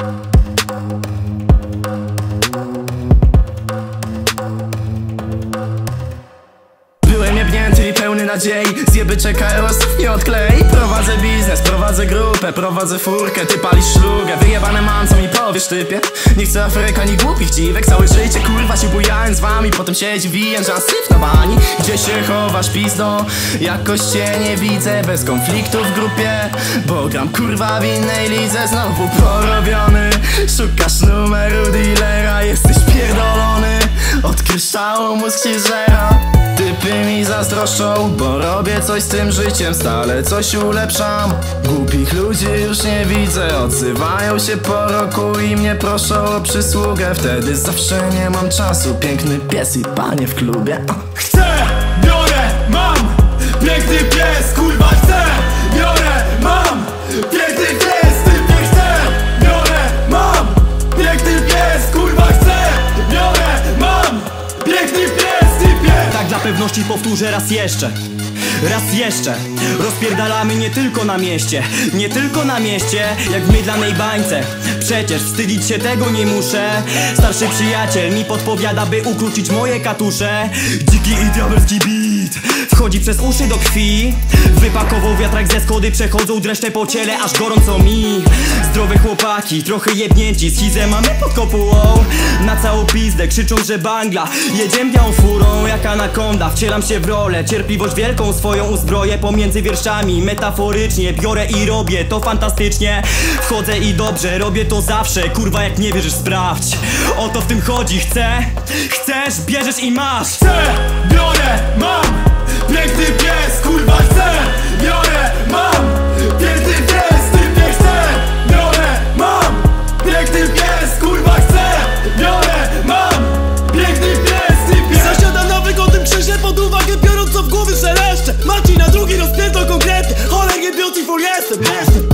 Thank you. Nadziei. Zjeby czekają, nie odklei Prowadzę biznes, prowadzę grupę Prowadzę furkę, ty palisz szlugę Wyjebane mam, co mi powiesz typie. Nie chcę Afryk ani głupich dziwek. Całe życie kurwa się bujałem z wami. Potem siedzi wijem, że syf na bani. Gdzie się chowasz pizdo? Jakoś cię nie widzę Bez konfliktu w grupie. Bo gram kurwa w innej lidze. Znowu porobiony. Szukasz numeru dealera Jesteś pierdolony Kryształu mózg ci żera Typy mi zazdroszczą, bo robię coś z tym życiem. Stale coś ulepszam. Głupich ludzi już nie widzę. Odzywają się po roku i mnie proszą o przysługę. Wtedy zawsze nie mam czasu. Piękny pies i panie w klubie. Chcę, biorę, mam. Piękny pies, kurwa powtórzę raz jeszcze. Raz jeszcze. Rozpierdalamy nie tylko na mieście. Nie tylko na mieście Jak w mydlanej bańce. Przecież wstydzić się tego nie muszę. Starszy przyjaciel mi podpowiada by ukrócić moje katusze. Dziki i diabelski beat Wchodzi przez uszy do krwi. Wypakował wiatrak ze skody Przechodzą dreszcze po ciele aż gorąco mi. Zdrowe chłopaki, trochę jebnięci Schizę mamy pod kopułą. Na całą pizdę krzyczą, że bangla Jedziemy białą furą jak anakonda. Wcielam się w rolę, cierpliwość wielką swoją uzbroję Pomiędzy wierszami, metaforycznie Biorę i robię to fantastycznie. Wchodzę i dobrze, robię to zawsze Kurwa jak nie wierzysz sprawdź. O to w tym chodzi, chcę Chcesz, bierzesz i masz. Chcę, biorę, mam Piękny pies, kurwa chcę. Biorę, mam. Piękny pies, typie chcę. Biorę, mam. Piękny pies, kurwa chcę. Biorę, mam. Piękny pies, typie. Zasiadam na wygodnym krześle pod uwagę biorąc co w głowy szeleszcze Marcin na drugi rozpierdol konkretnie. Cholernie beautiful jestem, jestem.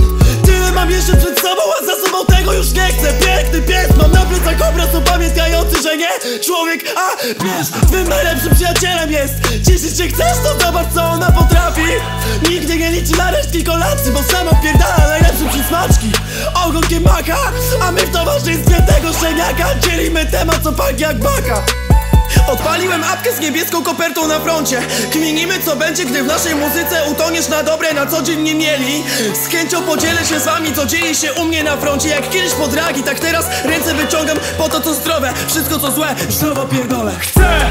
Tyle mam jeszcze przed sobą, a za sobą tego już nie chcę. Piękny pies, mam na plecach obraz upamiętniający, że nie Człowiek, a pies, twym najlepszym przyjacielem jest. Cieszyć się chcesz, to zobacz co ona potrafi. Nigdy nie liczy na resztki kolacji, bo sama pierdala najlepsze przysmaczki. Ogonkiem maka, a my w towarzystwie tego szczeniaka Dzielimy temat co pak jak baka Odpaliłem apkę z niebieską kopertą na froncie. Kminimy co będzie, gdy w naszej muzyce utoniesz na dobre na co dzień nie mieli. Z chęcią podzielę się z wami, co dzieje się u mnie na froncie. Jak kiedyś po dragi, tak teraz ręce wyciągam po to co zdrowe. Wszystko co złe, zdrowo pierdolę. Chcę,